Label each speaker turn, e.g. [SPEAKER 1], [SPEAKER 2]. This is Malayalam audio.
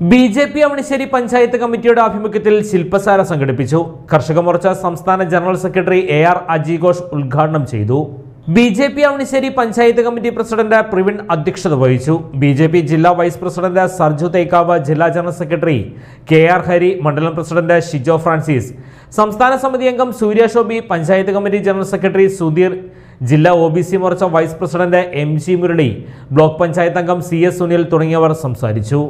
[SPEAKER 1] B J P Avanissery panchayat കമ്മിറ്റിയുടെ ആഭിമുഖ്യത്തിൽ ശില്പശാല സംഘടിപ്പിച്ചു. കർഷക മോർച്ച സംസ്ഥാന ജനറൽ സെക്രട്ടറി എ ആർ അജിഘോഷ് ഉദ്ഘാടനം ചെയ്തു. B J P Avanissery panchayat committee president Praveen അധ്യക്ഷത വഹിച്ചു. ബി ജെ പി ജില്ലാ വൈസ് പ്രസിഡന്റ് സർജു തേക്കാവ് ജില്ലാ general secretary K R Hari മണ്ഡലം പ്രസിഡന്റ് ഷിജോ ഫ്രാൻസിസ് സംസ്ഥാന സമിതി അംഗം Surya Shobi panchayat committee general secretary Sudheer ജില്ലാ O B C Morcha vice president M G Murali block panchayat അംഗം സി എസ് സുനിൽ തുടങ്ങിയവർ സംസാരിച്ചു.